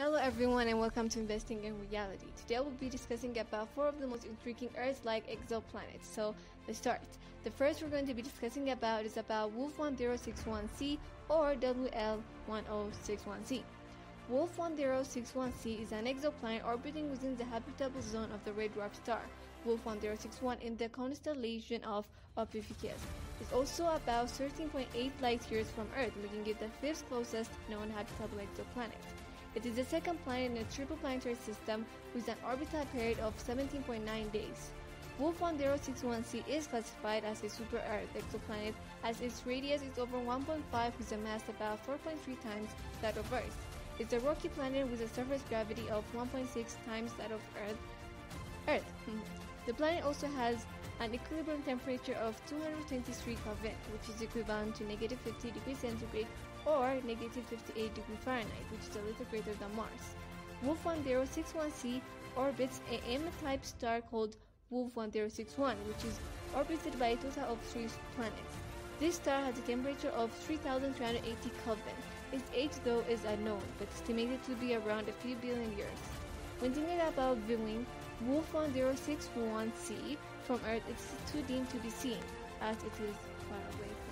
Hello everyone and welcome to Investing in Reality. Today we'll be discussing about four of the most intriguing Earth-like exoplanets. So let's start. The first we're going to be discussing about is about Wolf 1061c or WL1061c. Wolf 1061c is an exoplanet orbiting within the habitable zone of the red dwarf star, Wolf 1061 in the constellation of Ophiuchus. It's also about 13.8 light years from Earth, making it the fifth closest known habitable exoplanet. It is the second planet in a triple planetary system with an orbital period of 17.9 days. Wolf 1061c is classified as a super Earth exoplanet as its radius is over 1.5 with a mass about 4.3 times that of Earth. It's a rocky planet with a surface gravity of 1.6 times that of Earth. Earth. Hmm. The planet also has an equilibrium temperature of 223 Kelvin, which is equivalent to negative 50 degrees centigrade or negative 58 degrees Fahrenheit, which is a little greater than Mars. Wolf 1061c orbits a M-type star called Wolf 1061, which is orbited by a total of three planets. This star has a temperature of 3380 Kelvin. Its age, though, is unknown, but estimated to be around a few billion years. When thinking about viewing Wolf 1061c from Earth, is too dim to be seen, as it is far away